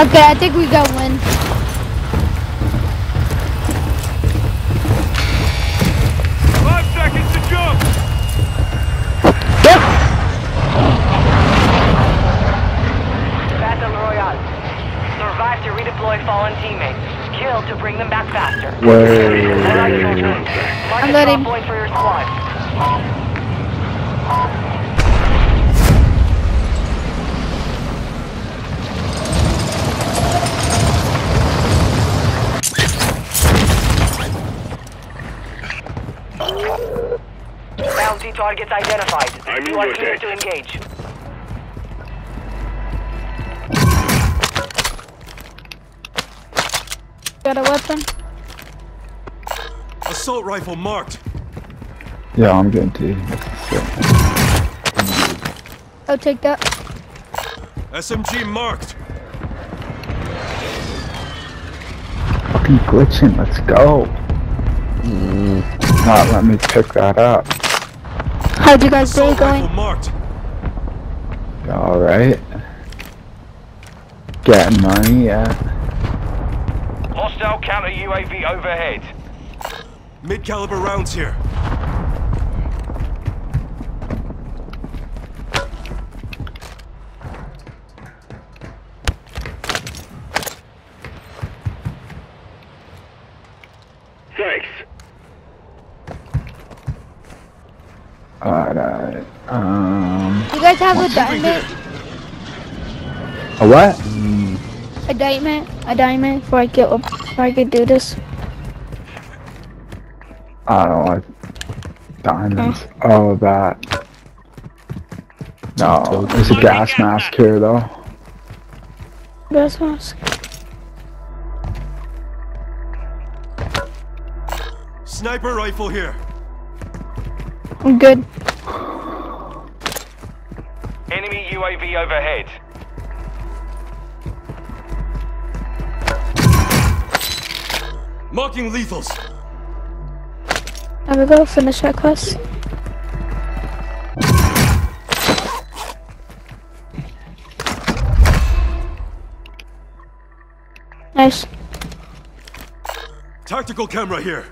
Okay, I think we got one. Five seconds to jump! Battle Royale. Survive to redeploy fallen teammates. Kill to bring them back faster. Wait. I'm a letting- point for your squad. Bounty targets identified. I'm you are in clear with to engage. Got a weapon. Assault rifle marked. Yeah, I'm getting to you. This is sick. I'll take that. SMG marked. Fucking glitching. Let's go. Not let me pick that up. How'd you guys day Assault rifle going? All right. Getting money, yeah. Hostile counter UAV overhead. Mid caliber rounds here. Thanks. Alright. You guys have a diamond? A what? A diamond? A diamond before I get up before I could do this? I don't like diamonds. Oh, that. No, there's a gas mask here though. Gas mask. Sniper rifle here. I'm good. Enemy UAV overhead. Marking lethals. There we go, finish that quest. Nice. Tactical camera here.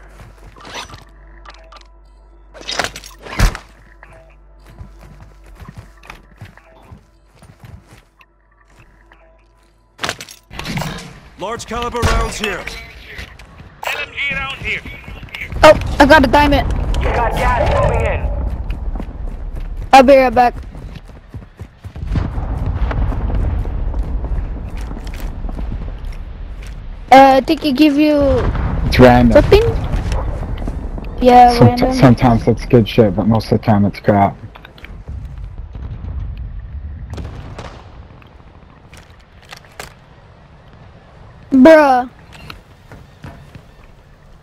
Large caliber rounds here. LMG around here. Oh, I got a diamond. You got gas moving in. I'll be right back. Uh, I think it give you It's random. something? Yeah, Somet- random. sometimes it's good shit, but most of the time it's crap. Bruh.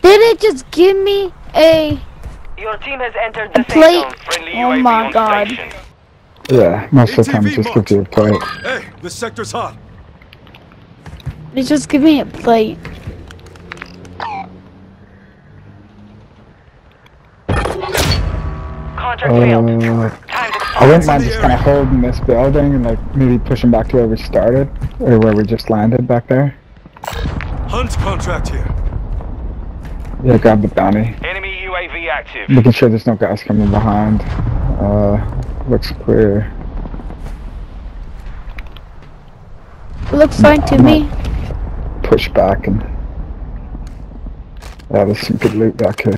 Did it just give me a... Your team has entered the plate? zone. Oh UAV my God. station. Yeah, most of the time it just gives you a plate. Hey, this sector's hot. It just give me a plate. Contract failed. Uh, time to I wouldn't mind just kind of holding this building and like maybe pushing back to where we started or where we just landed back there. Hunt contract here. Yeah, grab the bounty. Enemy UAV active. Making sure there's no guys coming behind. Uh, looks clear. Looks fine to me. Push back and. Yeah, there's some good loot back here.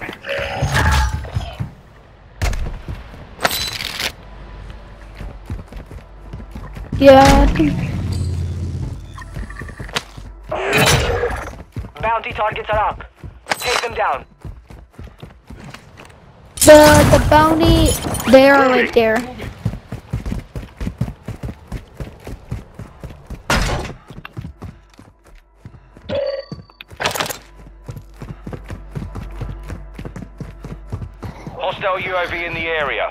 Yeah, I. Bounty targets are up. Take them down. The, the bounty, they are right there. Hostile UAV in the area.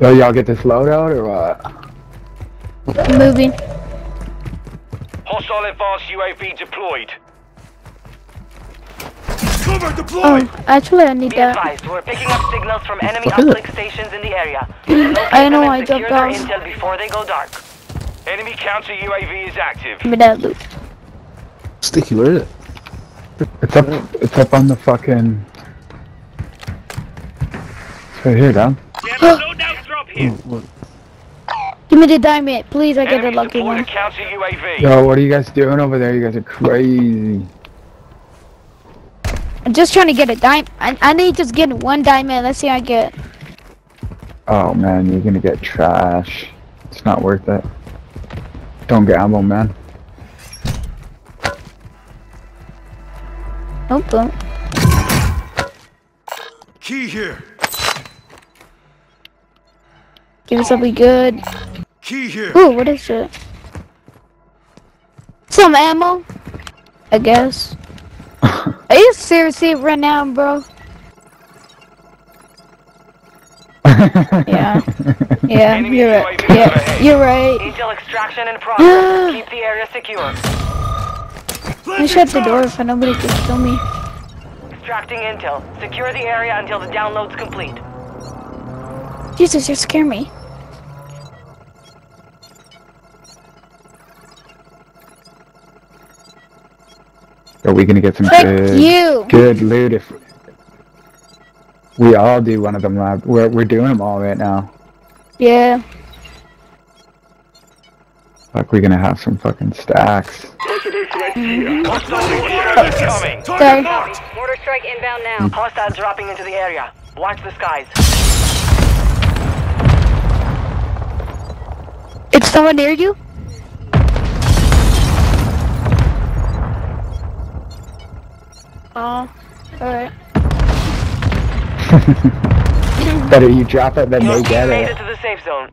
Yo, y'all get this loadout or what? Moving. Hostile advanced UAV deployed. Cover deployed. Oh, actually I need Be that. advised, we're picking up signals from enemy fuck uplink stations in the area. I know, Locate them and I secure jumped their off. intel before they go dark. Enemy counter UAV is active. Give me that loot. Sticky, where is it? It's up. It's up on the fucking. It's right here, Dom. We have a drop here. What? Give me the diamond, please. I get a Enemy lucky one. counter UAV. Yo, what are you guys doing over there? You guys are crazy. I'm just trying to get a diamond. I, I need just get one diamond. Let's see how I get. Oh man, you're gonna get trash. It's not worth it. Don't gamble, man. Oh, boom. Key here. Give me something good. Key here. Ooh, what is it? Some ammo? I guess. Are you seriously right now, bro? Yeah. Yeah, Enemy you're right. Yeah, overhead. you're right. Intel extraction in progress. Keep the area secure. I shut the door so nobody can kill me. Extracting intel. Secure the area until the download's complete. Jesus, you scare me. Are we gonna get some Thank good, you. good loot if we all do one of them lab? We're we're doing them all right now. Yeah. Like we're gonna have some fucking stacks. Incoming. Sorry. Mortar strike inbound now. Mm. Hostiles dropping into the area. Watch the skies. It's someone near you? Oh, alright. Better you drop it than Your they team get made it. it to the safe zone.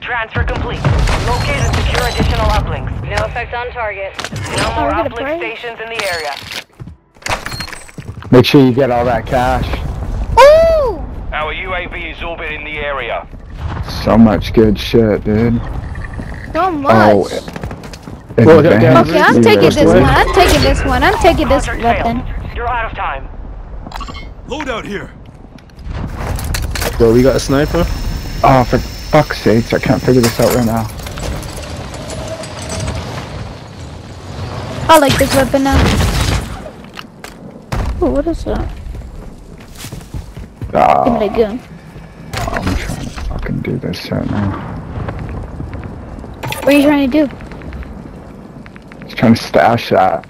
Transfer complete. Locate and secure additional uplinks. No effect on target. No oh, more we're uplink pray. stations in the area. Make sure you get all that cash. Ooh! Our UAV is orbiting the area. So much good shit, dude. So oh, much. Oh, in Well, okay, I'm taking this one. I'm taking this one. I'm taking this Contract weapon. Failed. You're out of time. Loadout here. Well, we got a sniper. Oh, for fuck's sakes, I can't figure this out right now. I like this weapon now. Ooh, what is that? Ah. Give me Oh, the gun. Oh, I'm trying to fucking do this right now. What are you trying to do? Just trying to stash that.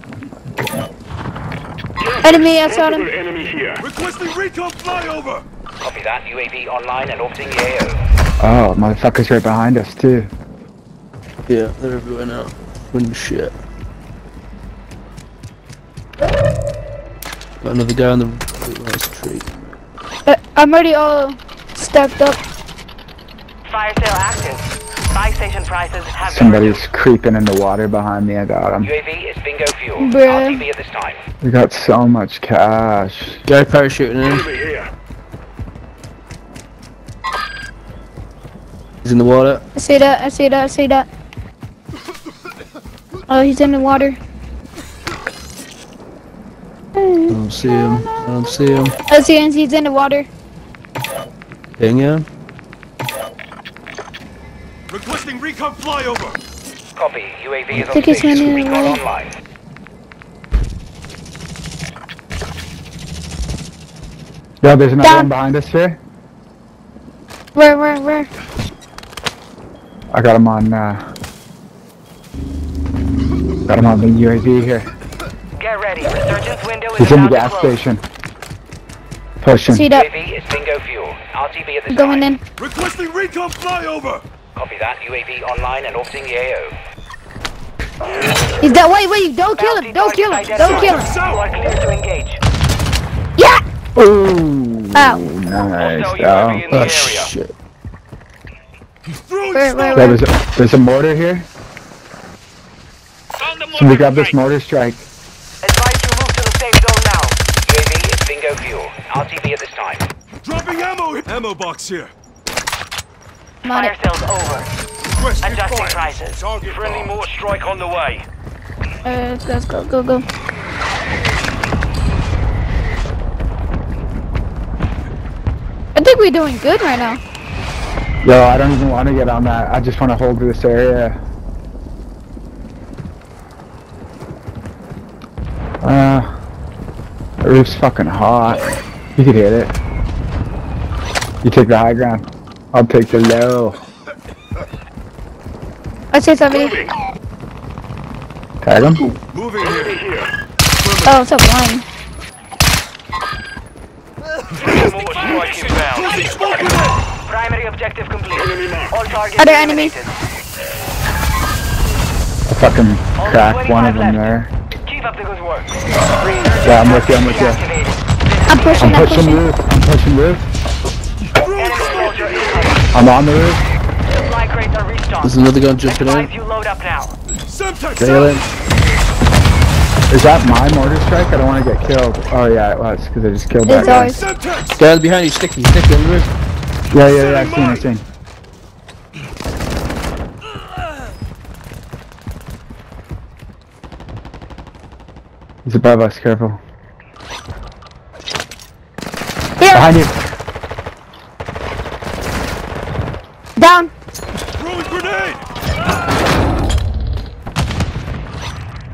Enemy, I shot him. Requesting recon flyover. Copy that. UAV online and orbiting the AO. Oh, motherfuckers right behind us too. Yeah, they're everywhere now. Winning shit. Got another guy on the right tree. Uh, I'm already all stacked up. Fire sale active. Buy station prices have been Somebody's reduced. creeping in the water behind me. I got him. UAV is bingo fuel. Bruh. RTB at this time. We got so much cash. Go parachuting in. He's in the water. I see that. I see that. I see that. Oh, he's in the water. I don't see him. I don't see him. I see him. He's in the water. Dang yeah. Requesting recon flyover. Copy. UAV is on Think he's station. running Recon away. online. Yo, there's another Down. one behind us here. Where, where, where? I got him on. Uh, got him on the UAV here. Get ready. Resurgence window is He's in the gas close. station. Pushing. See that? UAV is bingo fuel. RTB at this Going time. in. Requesting recon flyover. Copy that. UAV online and orbiting the AO. He's that. Wait, wait. Don't kill him. Don't kill him. Don't kill him. identified. You are clear to engage. Yeah. Ooh, Ow. nice. Hostile Oh. In the Oh area. shit. Throwing Where, smoke. where, where? there's a, there's a mortar here. Somebody grab this mortar strike. Advise you move to the safe zone now. UAV is bingo fuel. RTB at this time. Dropping ammo. Ammo box here. Fire cells over. Requesting Adjusting fire. prices. Target Friendly bomb. more strike on the way. Let's go, go, go. I think we're doing good right now. Yo, I don't even want to get on that. I just want to hold this area. Uh, the roof's fucking hot. You can hit it. You take the high ground. I'll take the low. I see somebody. Tag him. Moving here. Oh, it's a blind. Mortar strike inbound. Primary objective complete. All targets Other enemy. eliminated. I fucking cracked one of them there. Keep up the good work. Yeah, I'm with you, I'm with you. I'm pushing, I'm I'm pushing pushing. roof. I'm pushing roof. Enemy soldier incoming. I'm on the roof. Supply crates are restocked. There's another gun jumping Advise in. you load up now. Semtex Is that my mortar strike? I don't want to get killed. Oh yeah, it was because I just killed that guy. ours. Semtex! Guys behind you, sticky, sticky on the roof. Yeah, yeah, yeah. I seen, I seen. He's above us. Careful. Here, Behind you. Down. Throwing grenade!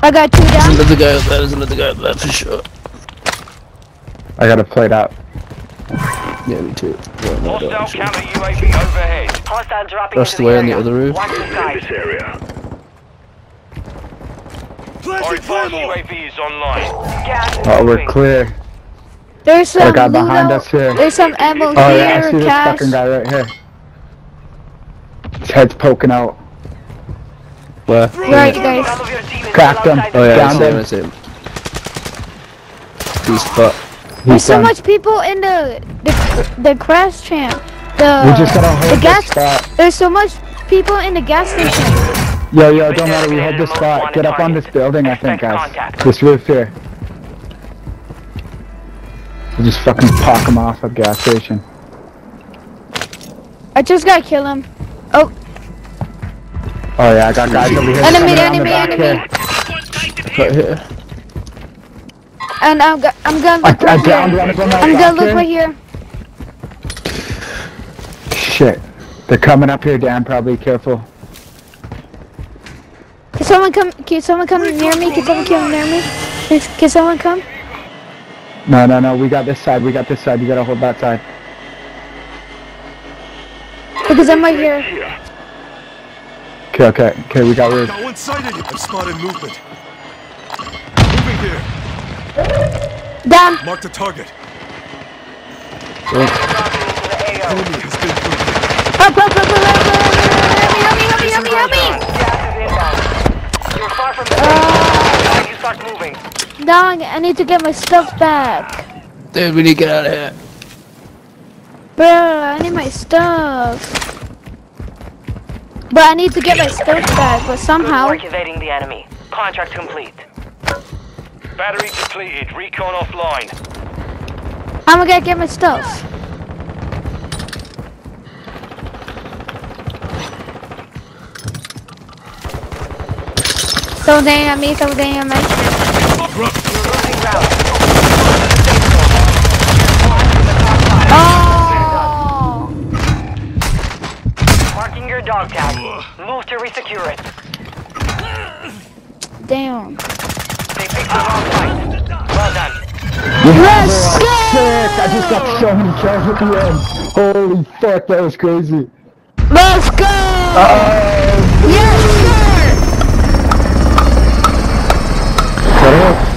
I got two There's down. another guy up there, there's another guy up there for sure. I got to plate out. Yeah, me too. Yeah, no, I Hostile actually. counter UAV overhead. Hostile dropping Across into on the area. other roof. Watch the skies. Planting Our advanced fire UAV is online. Gas Oh, we're clear. There's some That guy behind us here. There's some ammo Oh yeah, I see this cash. fucking guy right here. His head's poking out. Where? Right, guys. Some of your team is Cracked him. Oh the yeah, I Down see him, I see him. He's fucked. He's There's so done. much people in the the, the crash champ. The We just gotta hold the this gas. spot. There's so much people in the gas station. Yo, yo, don't matter. We hold this spot. Get up on this building, I think, guys. This roof here. We just fucking pock him off at gas station. I just gotta kill him. Oh yeah, I got guys over here. Enemy, enemy, enemy. And I'm go- I'm gonna I, look I right downed here. one of them out I'm gonna look right here. Shit. They're coming up here, Dan. Probably careful. Can someone come? Can someone come near me? Can someone come near me? Can, can someone come? No, no, no. We got this side. We got this side. You gotta hold that side. Because I'm right here. Okay, okay, okay. We got roof. Got one sighted! I've spotted movement. Moving here. Down. Mark the target. Dropping into the AO. Enemy has been through. Up, up, up, up, up, up, up, help me, help me, help me, help me, help me. Gas is inbound. You're far from the Uh, Now you start moving. Dog, I need to get my stuff back. Dude, we need to get out of here. Bro, I need my stuff. But I need to get my stuff back, but somehow. work evading the enemy. Contract complete. Battery depleted. Recon offline. I'm gonna get my stuff. Someone dang at me, someone dang at me. Move to resecure it. Damn. They picked the wrong fight. Well done. Let's go! Sick! I just got so many kills at the end. Holy fuck, that was crazy. Let's go! Oh, yes,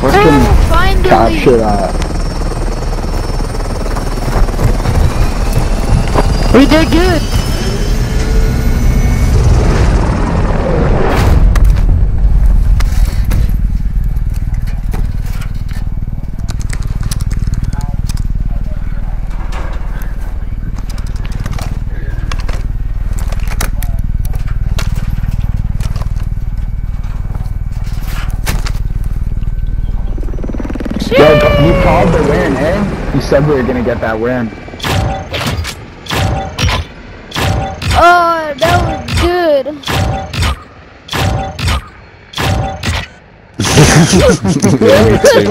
what a sir! fucking Oh, finally! capture that. We did good. Yo, but you called the win, eh? You said we were gonna get that win. Oh, that was good. yeah, me too,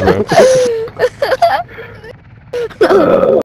bro.